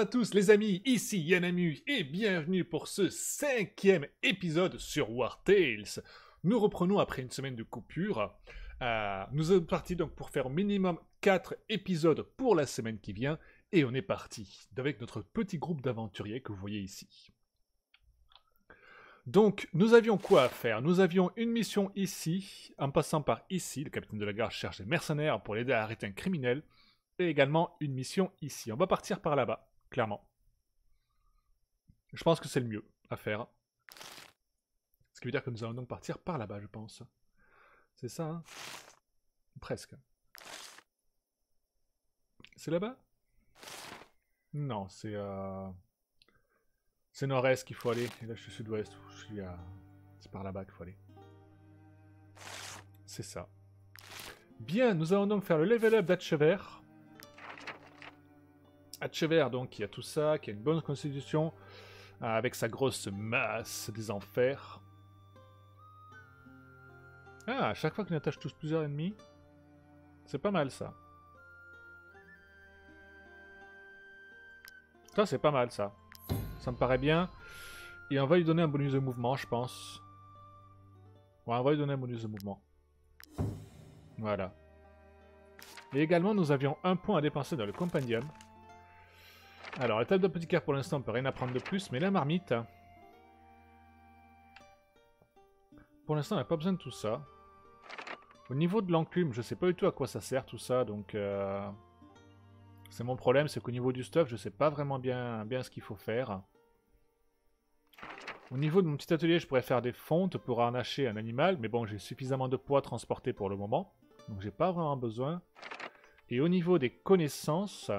À tous les amis, ici Yanamu et bienvenue pour ce cinquième épisode sur War Tales. Nous reprenons après une semaine de coupure. Euh, nous sommes partis donc pour faire au minimum 4 épisodes pour la semaine qui vient et on est parti avec notre petit groupe d'aventuriers que vous voyez ici. Donc, nous avions quoi à faire? Nous avions une mission ici, en passant par ici, le capitaine de la gare cherche des mercenaires pour l'aider à arrêter un criminel, et également une mission ici. On va partir par là-bas, clairement. Je pense que c'est le mieux à faire. Ce qui veut dire que nous allons donc partir par là-bas, je pense. C'est ça, hein? Presque. C'est là-bas? Non, c'est... Euh... C'est nord-est qu'il faut aller. Et là, je suis sud-ouest. Je suis à... C'est par là-bas qu'il faut aller. C'est ça. Bien, nous allons donc faire le level up d'Atchever. Atchever, donc, qui a tout ça, qui a une bonne constitution, euh, avec sa grosse masse des enfers. Ah, à chaque fois qu'on attache tous plusieurs ennemis, c'est pas mal ça. Ça, c'est pas mal ça. Ça me paraît bien. Et on va lui donner un bonus de mouvement, je pense. Ouais, on va lui donner un bonus de mouvement. Voilà. Et également, nous avions un point à dépenser dans le compendium. Alors, la table d'apothicaire pour l'instant, on peut rien apprendre de plus, mais la marmite... Pour l'instant, on n'a pas besoin de tout ça. Au niveau de l'enclume, je sais pas du tout à quoi ça sert tout ça, donc... Euh, c'est mon problème, c'est qu'au niveau du stuff, je sais pas vraiment bien, bien ce qu'il faut faire. Au niveau de mon petit atelier, je pourrais faire des fontes pour arnacher un animal, mais bon, j'ai suffisamment de poids transporté pour le moment, donc j'ai pas vraiment besoin. Et au niveau des connaissances,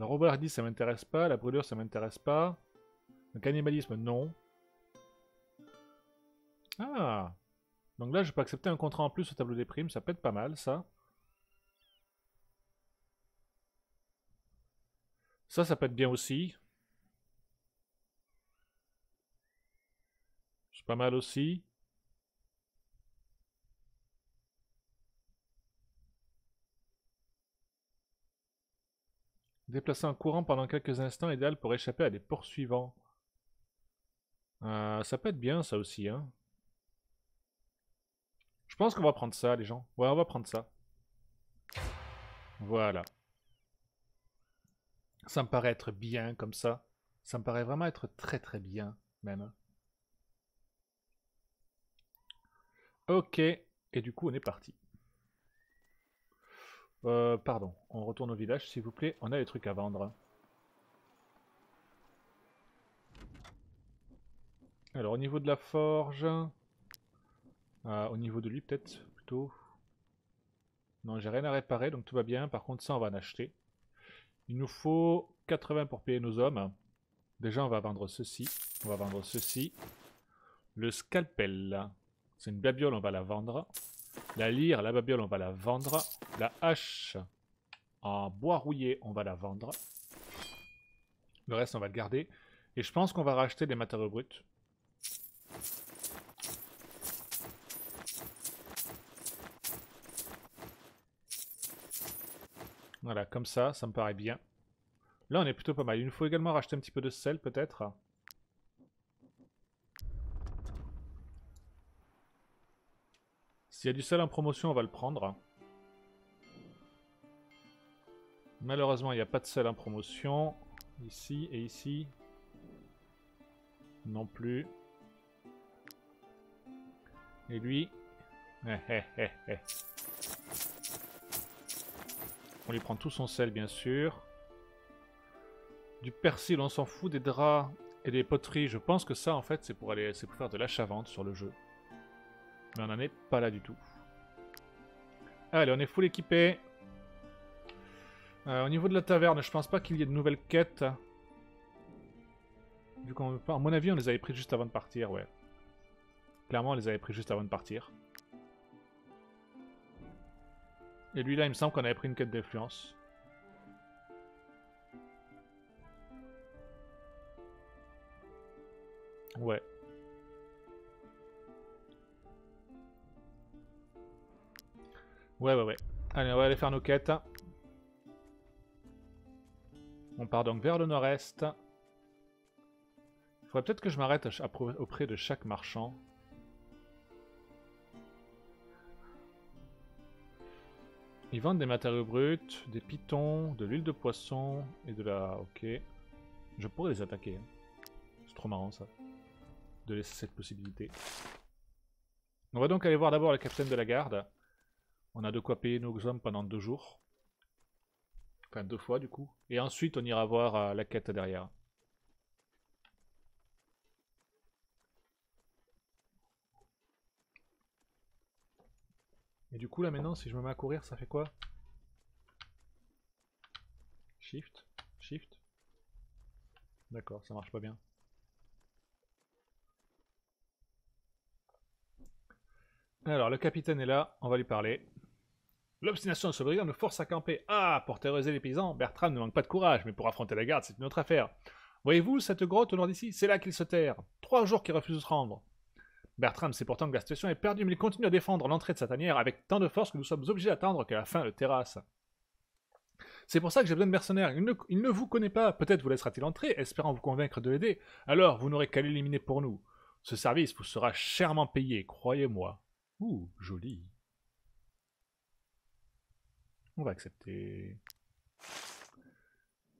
la robardie, ça m'intéresse pas, la brûlure, ça m'intéresse pas. Le cannibalisme, non. Ah Donc là, je peux accepter un contrat en plus au tableau des primes, ça peut être pas mal, ça. Ça, ça peut être bien aussi. C'est pas mal aussi. Déplacer un courant pendant quelques instants, idéal pour échapper à des poursuivants. Euh, ça peut être bien ça aussi, hein. Je pense qu'on va prendre ça, les gens. Ouais, on va prendre ça. Voilà. Ça me paraît être bien comme ça. Ça me paraît vraiment être très très bien, même. Ok, et du coup on est parti. Euh, pardon, on retourne au village s'il vous plaît, on a des trucs à vendre. Alors au niveau de la forge, euh, au niveau de lui peut-être plutôt. Non j'ai rien à réparer donc tout va bien, par contre ça on va en acheter. Il nous faut 80 pour payer nos hommes. Déjà, on va vendre ceci. On va vendre ceci. Le scalpel. C'est une babiole, on va la vendre. La lyre, la babiole, on va la vendre. La hache en bois rouillé, on va la vendre. Le reste, on va le garder. Et je pense qu'on va racheter des matériaux bruts. Voilà, comme ça, ça me paraît bien. Là, on est plutôt pas mal. Il nous faut également racheter un petit peu de sel, peut-être. S'il y a du sel en promotion, on va le prendre. Malheureusement, il n'y a pas de sel en promotion. Ici et ici. Non plus. Et lui? Eh, eh, eh, on lui prend tout son sel, bien sûr. Du persil, on s'en fout. Des draps et des poteries, je pense que ça, en fait, c'est pour aller, c'est pour faire de l'achat-vente sur le jeu. Mais on n'en est pas là du tout. Allez, on est full équipé. Euh, au niveau de la taverne, je pense pas qu'il y ait de nouvelles quêtes. Vu qu'on, à mon avis, on les avait pris juste avant de partir, ouais. Clairement, on les avait pris juste avant de partir. Et lui là, il me semble qu'on avait pris une quête d'influence. Ouais. Ouais, ouais, ouais. Allez, on va aller faire nos quêtes. On part donc vers le nord-est. Il faudrait peut-être que je m'arrête auprès de chaque marchand. Ils vendent des matériaux bruts, des pitons, de l'huile de poisson et de la... Ok. Je pourrais les attaquer. Hein. C'est trop marrant ça. De laisser cette possibilité. On va donc aller voir d'abord le capitaine de la garde. On a de quoi payer nos hommes pendant deux jours. Enfin deux fois du coup. Et ensuite on ira voir euh, la quête derrière. Et du coup là maintenant si je me mets à courir ça fait quoi? Shift Shift D'accord, ça marche pas bien. Alors le capitaine est là, on va lui parler. L'obstination de ce brigand nous force à camper. Ah, pour terroriser les paysans, Bertram ne manque pas de courage, mais pour affronter la garde, c'est une autre affaire. Voyez-vous cette grotte au nord d'ici C'est là qu'il se terre. Trois jours qu'il refuse de se rendre. Bertram sait pourtant que la situation est perdue, mais il continue à défendre l'entrée de sa tanière avec tant de force que nous sommes obligés d'attendre que la fin le terrasse. C'est pour ça que j'ai besoin de mercenaires. Il ne, vous connaît pas. Peut-être vous laissera-t-il entrer, espérant vous convaincre de l'aider. Alors, vous n'aurez qu'à l'éliminer pour nous. Ce service vous sera chèrement payé, croyez-moi. Ouh, joli. On va accepter.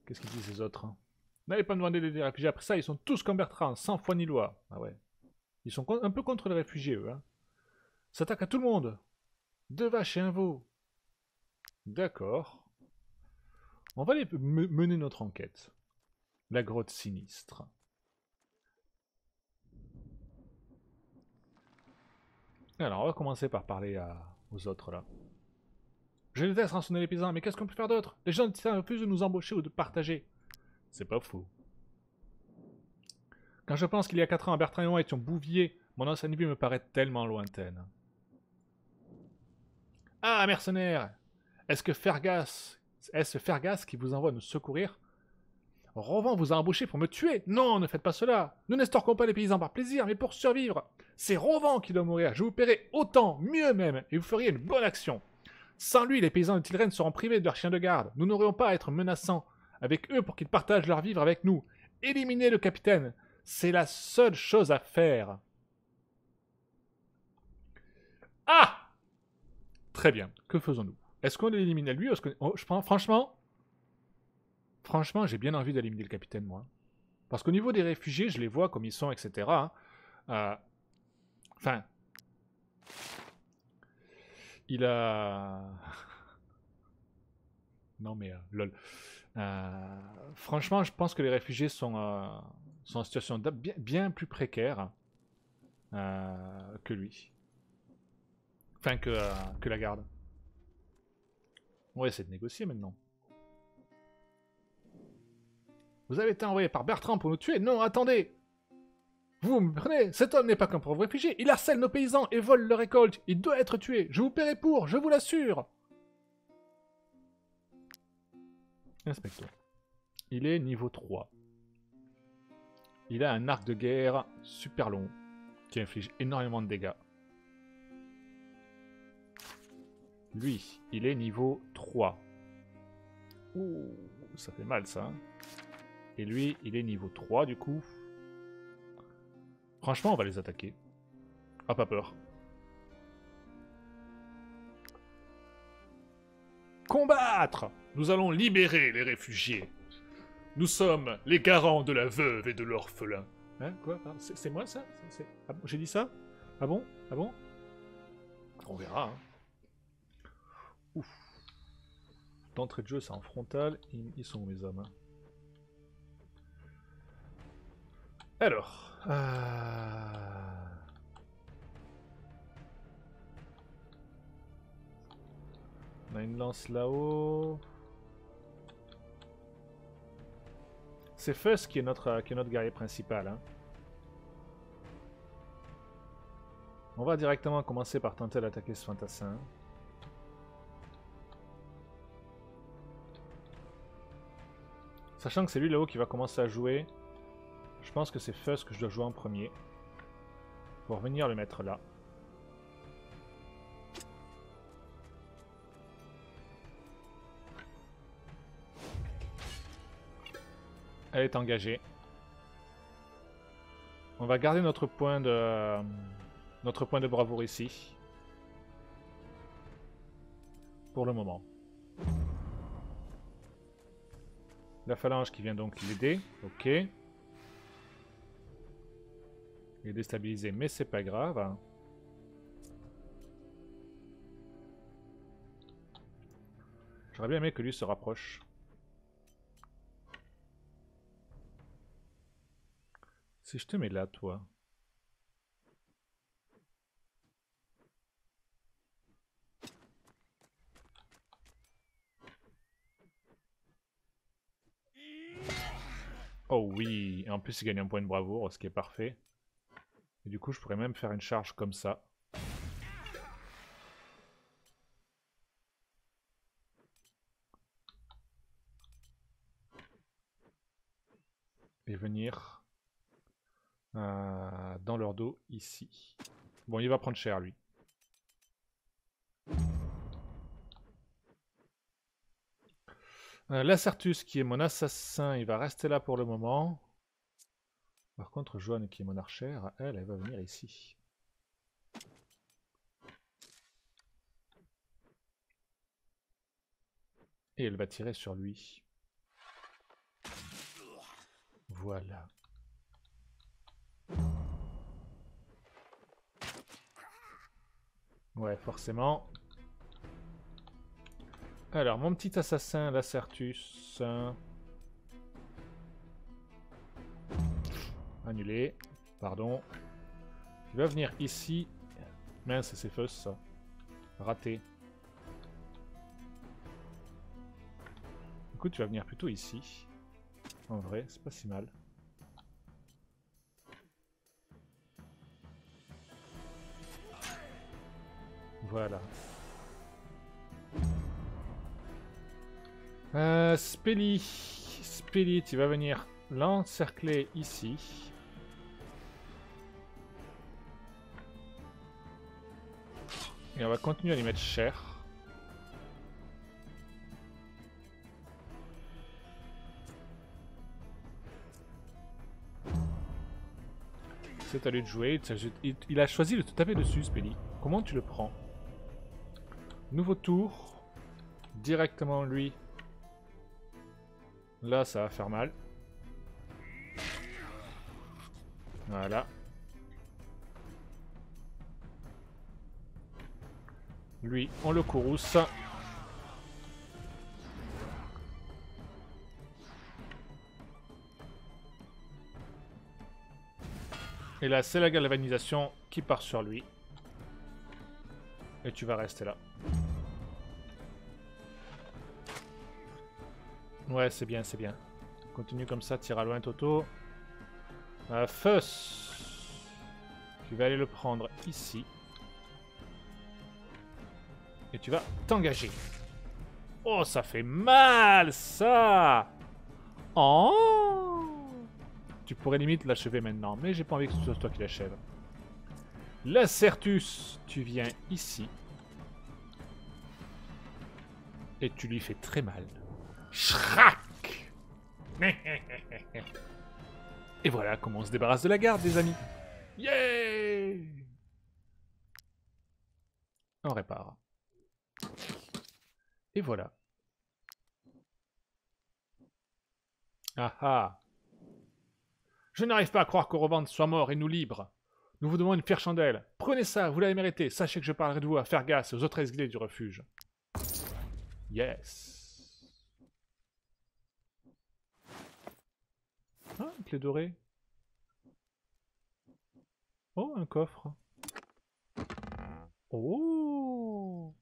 Qu'est-ce qu'ils disent les autres hein? N'allez pas me demander des réfugiés. Après ça, ils sont tous comme Bertrand, sans foi ni loi. Ah ouais. Ils sont un peu contre les réfugiés, eux. Hein. S'attaquent à tout le monde. Deux vaches et un veau. D'accord. On va aller mener notre enquête. La grotte sinistre. Alors, on va commencer par parler aux autres, là. Je déteste rançonner les paysans, mais qu'est-ce qu'on peut faire d'autre? Les gens refusent de nous embaucher ou de partager. C'est pas faux. Quand je pense qu'il y a 4 ans, Bertrand et moi étions bouviers, mon ancienne vie me paraît tellement lointaine. Ah, mercenaires! Est-ce que Fergas... Est-ce Fergas qui vous envoie nous secourir? Rovan vous a embauché pour me tuer? Non, ne faites pas cela. Nous n'estorquons pas les paysans par plaisir, mais pour survivre. C'est Rovan qui doit mourir, je vous paierai autant, mieux même, et vous feriez une bonne action Sans lui, les paysans de Tilren seront privés de leurs chiens de garde. Nous n'aurions pas à être menaçants avec eux pour qu'ils partagent leur vivre avec nous. Éliminez le capitaine c'est la seule chose à faire. Ah Très bien. Que faisons-nous? Est-ce qu'on élimine lui est-ce que... Oh, je pense, Franchement, franchement, j'ai bien envie d'éliminer le capitaine, moi. Parce qu'au niveau des réfugiés, je les vois comme ils sont, etc. Hein. Euh, enfin... Il a... non mais, euh, lol. Euh, franchement, je pense que les réfugiés sont sont en situation bien, bien plus précaire euh, que lui. Enfin, que, euh, que la garde. On va essayer de négocier maintenant. Vous avez été envoyé par Bertrand pour nous tuer? Non, attendez Vous me prenez Cet homme n'est pas qu'un pauvre réfugié. Il harcèle nos paysans et vole leurs récoltes. Il doit être tué. Je vous paierai pour, je vous l'assure. Inspecteur. Il est niveau 3. Il a un arc de guerre super long qui inflige énormément de dégâts. Lui, il est niveau 3. Ouh, ça fait mal ça. Hein. Et lui, il est niveau 3 du coup. Franchement, on va les attaquer. Ah, pas peur. Combattre Nous allons libérer les réfugiés. Nous sommes les garants de la veuve et de l'orphelin. Hein Quoi C'est moi ça? Ah J'ai dit ça? Ah bon? Ah bon? On verra. Hein. Ouf. D'entrée de jeu, c'est en frontal. Ils, sont mes hommes? Alors. Euh... On a une lance là-haut. C'est Fuss qui est notre, qui est notre guerrier principal. Hein. On va directement commencer par tenter d'attaquer ce fantassin. Sachant que c'est lui là-haut qui va commencer à jouer, je pense que c'est Fuss que je dois jouer en premier. Pour venir le mettre là. Elle est engagée. On va garder notre point de... Notre point de bravoure ici. Pour le moment. La phalange qui vient donc l'aider. Ok. Il est déstabilisé, mais c'est pas grave. J'aurais bien aimé que lui se rapproche. Si je te mets là, toi. Oh oui, et en plus il gagne un point de bravoure, ce qui est parfait. Et du coup je pourrais même faire une charge comme ça. Et venir euh, dans leur dos ici. Bon, il va prendre cher lui. Euh, Lacertus qui est mon assassin, il va rester là pour le moment. Par contre, Joanne qui est mon archère, elle, elle va venir ici. Et elle va tirer sur lui. Voilà. Ouais, forcément. Alors, mon petit assassin, Lacertus. Annulé. Pardon. Il va venir ici. Mince, c'est feu ça. Raté. Écoute, tu vas venir plutôt ici. En vrai, c'est pas si mal. Voilà. Euh, Spelly. Spelly, tu vas venir l'encercler ici. Et on va continuer à lui mettre cher. C'est à lui de jouer. Il, a choisi de te taper dessus, Spelly. Comment tu le prends? Nouveau tour. Directement lui Là, ça va faire mal. Voilà. Lui, on le courrouce. Et là, c'est la galvanisation qui part sur lui. Et tu vas rester là. Ouais, c'est bien, c'est bien. Continue comme ça, tire à loin Toto. Euh, Fuss Tu vas aller le prendre ici. Tu vas t'engager. Oh, ça fait mal, ça Oh Tu pourrais limite l'achever maintenant, mais j'ai pas envie que ce soit toi qui l'achève. Lacertus, tu viens ici. Et tu lui fais très mal. Shrak Et voilà comment on se débarrasse de la garde, les amis. Yeah On répare. Et voilà. Ah ah Je n'arrive pas à croire qu'Oroband soit mort et nous libre. Nous vous demandons une fière chandelle. Prenez ça, vous l'avez mérité. Sachez que je parlerai de vous à Fergas et aux autres exilés du refuge. Yes. Ah, une clé dorée. Oh, un coffre. Oh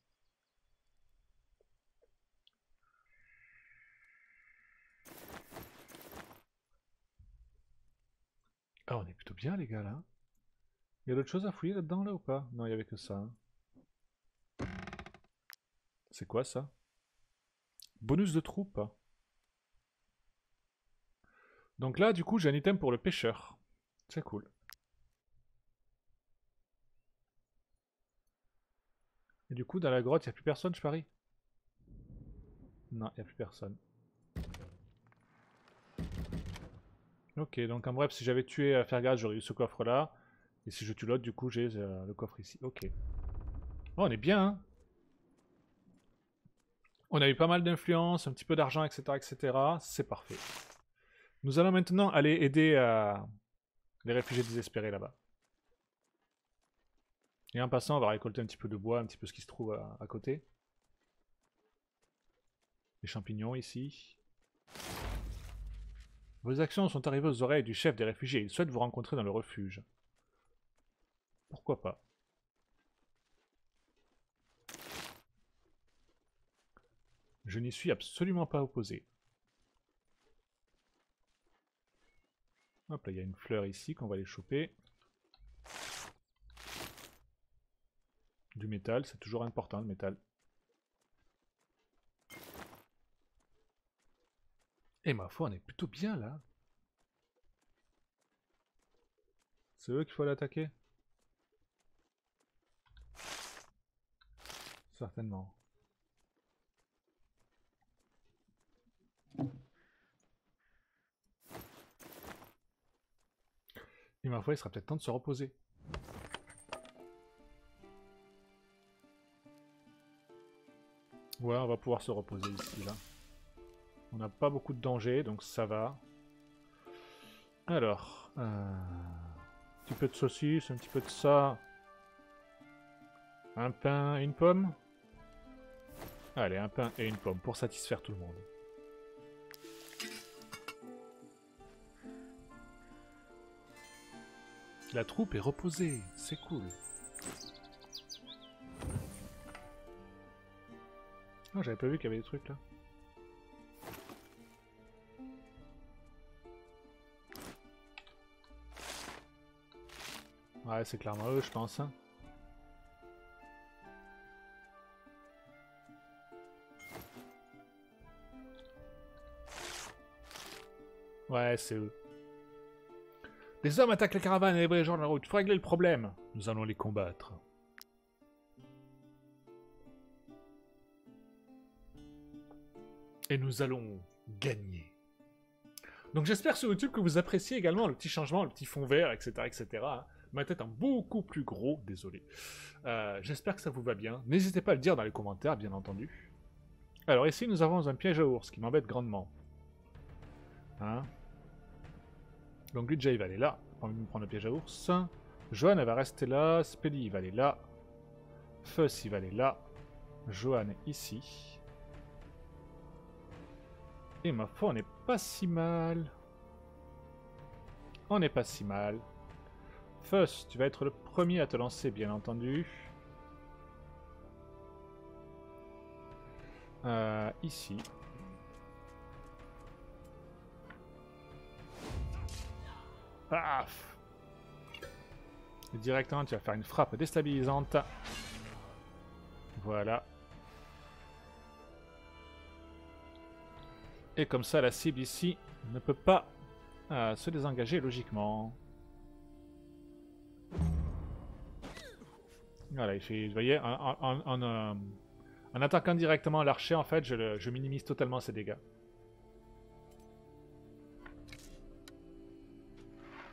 Ah, on est plutôt bien, les gars, là. Il y a d'autres choses à fouiller là-dedans, là, ou pas? Non, il y avait que ça. Hein. C'est quoi, ça? Bonus de troupe. Donc là, du coup, j'ai un item pour le pêcheur. C'est cool. Et du coup, dans la grotte, il n'y a plus personne, je parie? Non, il n'y a plus personne. Ok, donc en bref, si j'avais tué à faire j'aurais eu ce coffre-là. Et si je tue l'autre, du coup, j'ai euh, le coffre ici. Ok. Oh, on est bien, hein On a eu pas mal d'influence, un petit peu d'argent, etc., etc. C'est parfait. Nous allons maintenant aller aider euh, les réfugiés désespérés là-bas. Et en passant, on va récolter un petit peu de bois, un petit peu ce qui se trouve à côté. Les champignons ici. Vos actions sont arrivées aux oreilles du chef des réfugiés. Il souhaite vous rencontrer dans le refuge. Pourquoi pas? Je n'y suis absolument pas opposé. Hop là, il y a une fleur ici qu'on va aller choper. Du métal, c'est toujours important le métal. Et ma foi, on est plutôt bien là. C'est eux qu'il faut l'attaquer Certainement. Et ma foi, il sera peut-être temps de se reposer. Ouais, on va pouvoir se reposer ici, là. On n'a pas beaucoup de danger, donc ça va. Alors, euh, un petit peu de saucisse, un petit peu de ça. Un pain et une pomme Allez, un pain et une pomme pour satisfaire tout le monde. La troupe est reposée, c'est cool. Oh, j'avais pas vu qu'il y avait des trucs là. Ouais, c'est clairement eux, je pense. Hein. Ouais, c'est eux. Les hommes attaquent la caravane et les gens de la route. Il faut régler le problème. Nous allons les combattre. Et nous allons gagner. Donc j'espère sur YouTube que vous appréciez également le petit changement, le petit fond vert, etc. etc ma tête en beaucoup plus gros, désolé. Euh, j'espère que ça vous va bien. N'hésitez pas à le dire dans les commentaires, bien entendu. Alors ici, nous avons un piège à ours qui m'embête grandement. Hein? Donc lui, il va aller là. On va prendre le piège à ours. Joanne, elle va rester là. Spelly, il va aller là. Fuss, il va aller là. Joanne, ici. Et ma foi, on n'est pas si mal. On n'est pas si mal. Fuss, tu vas être le premier à te lancer, bien entendu. Euh, ici. Paf directement, tu vas faire une frappe déstabilisante. Voilà. Et comme ça, la cible ici ne peut pas euh, se désengager logiquement. Voilà, il fait, vous voyez, en, euh, attaquant directement l'archer, en fait, je, minimise totalement ses dégâts.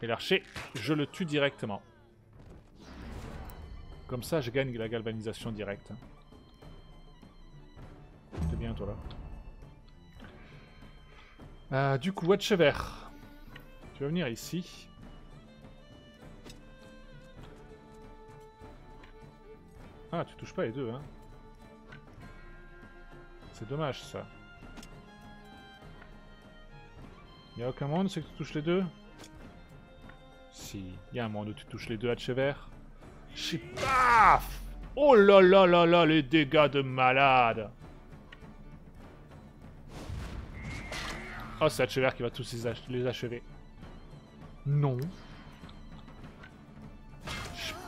Et l'archer, je le tue directement. Comme ça, je gagne la galvanisation directe. C'est bien, toi, là. Euh, du coup, Watchever. Tu vas venir ici. Ah, tu touches pas les deux, hein. C'est dommage, ça. Y a aucun monde, c'est que tu touches les deux? Si, y a un monde où tu touches les deux à Chevert. Oh là là là là, les dégâts de malade Oh, c'est Hatchever qui va tous les achever. Non.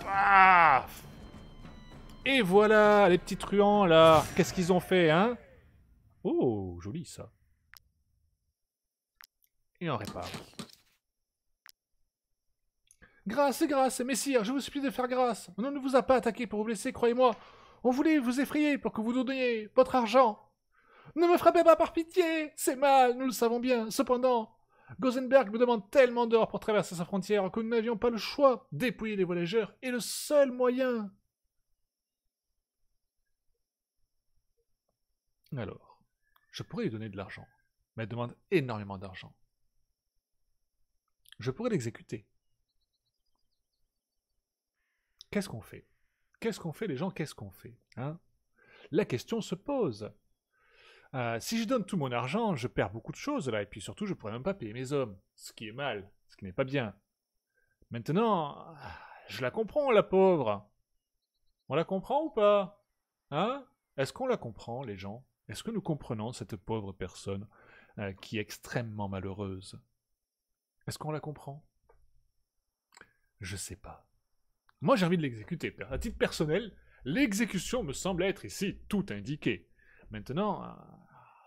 Paf et voilà, les petits truands, là. Qu'est-ce qu'ils ont fait, hein? Oh, joli, ça. Et on répare. Grâce, grâce, messire, je vous supplie de faire grâce. On ne vous a pas attaqué pour vous blesser, croyez-moi. On voulait vous effrayer pour que vous donniez votre argent. Ne me frappez pas par pitié, c'est mal, nous le savons bien. Cependant, Gosenberg me demande tellement d'or pour traverser sa frontière que nous n'avions pas le choix. Dépouiller les voyageurs est le seul moyen. Alors, je pourrais lui donner de l'argent, mais elle demande énormément d'argent. Je pourrais l'exécuter. Qu'est-ce qu'on fait? Qu'est-ce qu'on fait les gens? Qu'est-ce qu'on fait hein? La question se pose. Euh, si je donne tout mon argent, je perds beaucoup de choses là, et puis surtout, je pourrais même pas payer mes hommes, ce qui est mal, ce qui n'est pas bien. Maintenant, je la comprends, la pauvre. On la comprend ou pas? Hein? Est-ce qu'on la comprend, les gens? Est-ce que nous comprenons cette pauvre personne euh, qui est extrêmement malheureuse? Est-ce qu'on la comprend? Je sais pas. Moi, j'ai envie de l'exécuter. À titre personnel, l'exécution me semble être ici tout indiqué. Maintenant,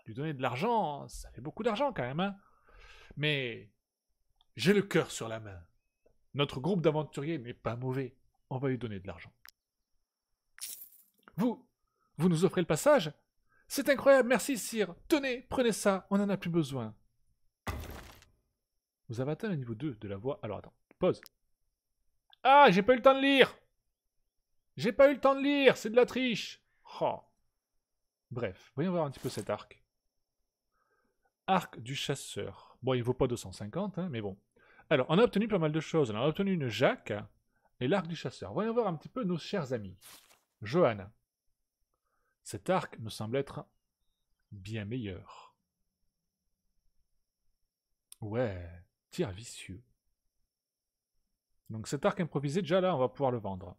lui donner de l'argent, ça fait beaucoup d'argent quand même. Hein Mais j'ai le cœur sur la main. Notre groupe d'aventuriers n'est pas mauvais. On va lui donner de l'argent. Vous, vous nous offrez le passage? C'est incroyable, merci sire. Tenez, prenez ça, on n'en a plus besoin. Vous avez atteint le niveau 2 de la voie. Alors attends, pause. Ah, j'ai pas eu le temps de lire J'ai pas eu le temps de lire, c'est de la triche oh. Bref, voyons voir un petit peu cet arc. Arc du chasseur. Bon, il vaut pas 250, hein, mais bon. Alors, on a obtenu pas mal de choses. On a obtenu une Jacques et l'arc du chasseur. Voyons voir un petit peu nos chers amis. Johanna. Cet arc me semble être bien meilleur. Ouais, tir vicieux. Donc cet arc improvisé, déjà là, on va pouvoir le vendre.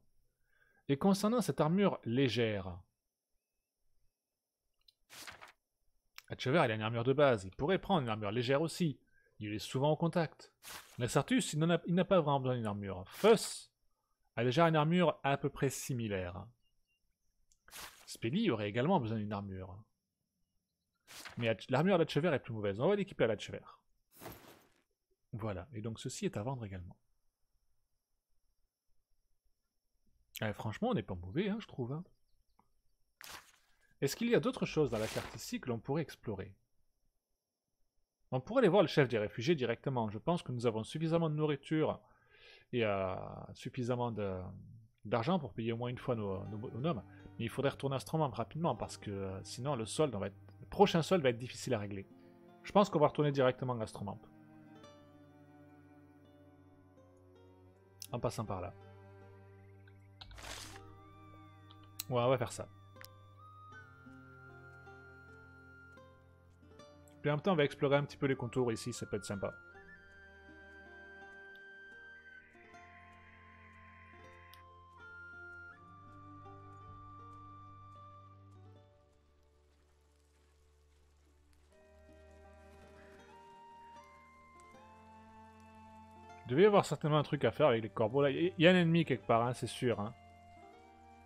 Et concernant cette armure légère, Hatchever, il a une armure de base. Il pourrait prendre une armure légère aussi. Il est souvent en contact. La Sartus, il n'a pas vraiment besoin d'une armure. Fuss a déjà une armure à peu près similaire. Spelly aurait également besoin d'une armure. Mais l'armure à est plus mauvaise. On va l'équiper à l'Hatchever. Voilà. Et donc ceci est à vendre également. Eh, franchement, on n'est pas mauvais, hein, je trouve. Hein. Est-ce qu'il y a d'autres choses dans la carte ici que l'on pourrait explorer? On pourrait aller voir le chef des réfugiés directement. Je pense que nous avons suffisamment de nourriture et euh, suffisamment d'argent pour payer au moins une fois nos, nos, Mais il faudrait retourner à Stromamp rapidement parce que euh, sinon le solde le prochain solde va être difficile à régler. Je pense qu'on va retourner directement à Stromamp. En passant par là. Ouais, on va faire ça. Puis en même temps, on va explorer un petit peu les contours ici, ça peut être sympa. Devait y avoir certainement un truc à faire avec les corbeaux là. Il y a un ennemi quelque part, hein, c'est sûr. Hein.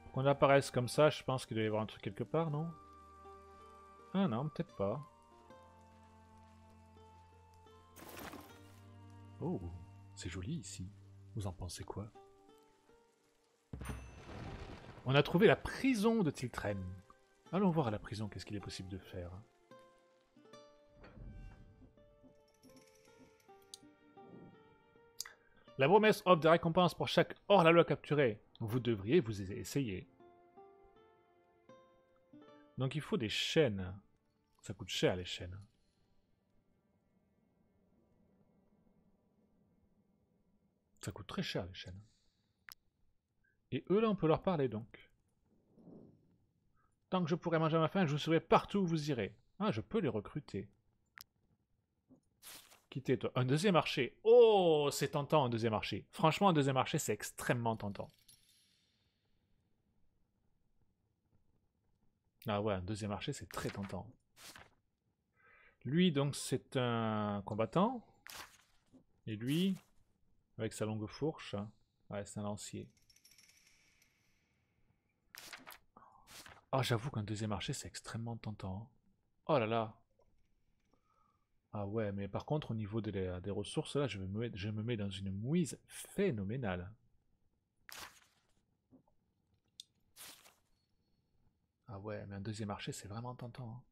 Pour qu'on apparaisse comme ça, je pense qu'il doit y avoir un truc quelque part, non? Ah non, peut-être pas. Oh, c'est joli ici. Vous en pensez quoi? On a trouvé la prison de Tiltren. Allons voir à la prison qu'est-ce qu'il est possible de faire. La promesse offre des récompenses pour chaque hors-la-loi capturé. Vous devriez vous essayer. Donc il faut des chaînes. Ça coûte cher les chaînes. Ça coûte très cher les chaînes. Et eux là on peut leur parler donc. Tant que je pourrai manger à ma faim, je vous serai partout où vous irez. Ah, je peux les recruter. Un deuxième marché. Oh, c'est tentant un deuxième marché. Franchement, un deuxième marché, c'est extrêmement tentant. Ah ouais, un deuxième marché, c'est très tentant. Lui, donc, c'est un combattant. Et lui, avec sa longue fourche. C'est un lancier. Oh, j'avoue qu'un deuxième archer, c'est extrêmement tentant. Oh là là. Ah ouais, mais par contre, au niveau des ressources, là, je me, mets dans une mouise phénoménale. Ah ouais, mais un deuxième archer, c'est vraiment tentant. Hein.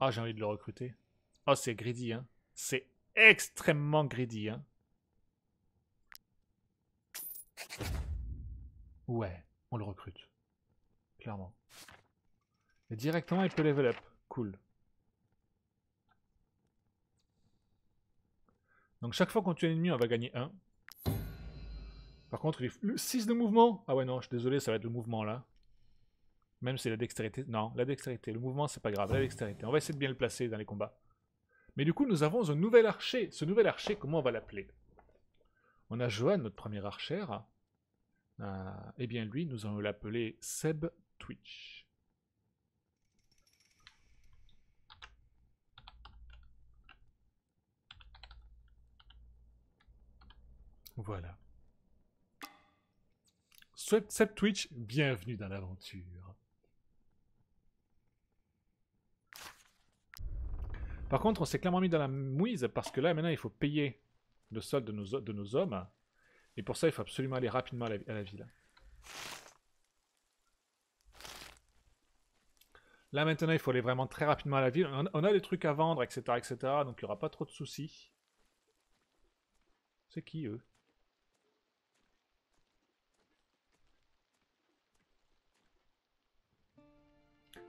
Ah, j'ai envie de le recruter. Oh, c'est greedy, hein. C'est extrêmement greedy, hein. Ouais, on le recrute. Et directement, il peut level up. Cool. Donc chaque fois qu'on tue un ennemi, on va gagner 1. Par contre, le 6 de mouvement. Ah ouais, non, je suis désolé, ça va être le mouvement là. Même si la dextérité. Non, la dextérité. Le mouvement, c'est pas grave. La dextérité. On va essayer de bien le placer dans les combats. Mais du coup, nous avons un nouvel archer. Ce nouvel archer, comment on va l'appeler? On a Johan, notre premier archer. Euh, eh bien, lui, nous allons l'appeler Seb Twitch. Voilà. Seb Twitch, bienvenue dans l'aventure. Par contre, on s'est clairement mis dans la mouise parce que là, maintenant, il faut payer le solde de nos, de nos hommes. Et pour ça, il faut absolument aller rapidement à la, ville. Là, maintenant, il faut aller vraiment très rapidement à la ville. On, a des trucs à vendre, etc., etc. Donc, il n'y aura pas trop de soucis. C'est qui, eux?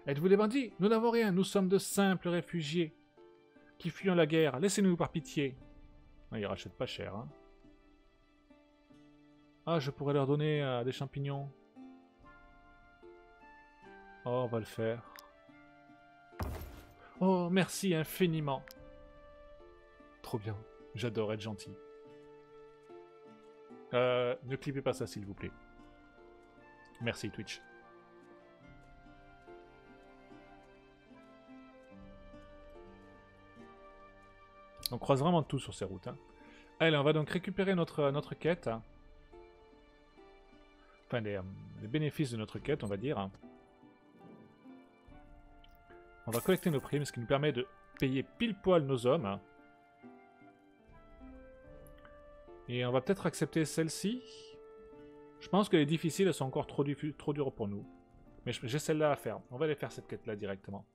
Êtes-vous des bandits? Nous n'avons rien, nous sommes de simples réfugiés qui fuyons la guerre. Laissez-nous par pitié. Ah, ils rachètent pas cher, hein. Ah, je pourrais leur donner euh, des champignons. Oh, on va le faire. Oh, merci infiniment. Trop bien. J'adore être gentil. Euh, ne clippez pas ça, s'il vous plaît. Merci, Twitch. On croise vraiment tout sur ces routes. Hein. Allez, on va donc récupérer notre, notre quête. Enfin, les, euh, les, bénéfices de notre quête, on va dire. On va collecter nos primes, ce qui nous permet de payer pile poil nos hommes. Et on va peut-être accepter celle-ci. Je pense que les difficiles, sont encore trop, trop dures pour nous. Mais j'ai celle-là à faire. On va aller faire cette quête-là directement.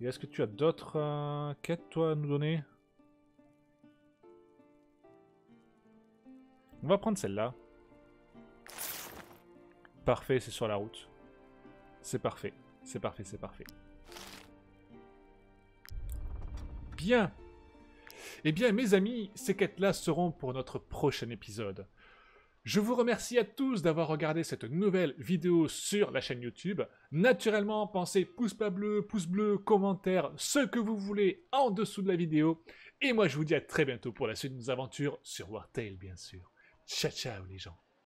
Et est-ce que tu as d'autres euh, quêtes, toi, à nous donner? On va prendre celle-là. Parfait, c'est sur la route. C'est parfait. C'est parfait, c'est parfait. Bien. Eh bien, mes amis, ces quêtes-là seront pour notre prochain épisode. Je vous remercie à tous d'avoir regardé cette nouvelle vidéo sur la chaîne YouTube. Naturellement, pensez pouce pas bleu, pouce bleu, commentaire, ce que vous voulez en dessous de la vidéo. Et moi, je vous dis à très bientôt pour la suite de nos aventures sur Wartail, bien sûr. Ciao, ciao les gens.